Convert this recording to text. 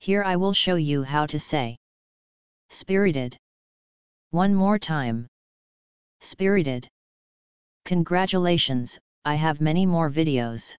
Here I will show you how to say spirited. One more time. Spirited. Congratulations, I have many more videos.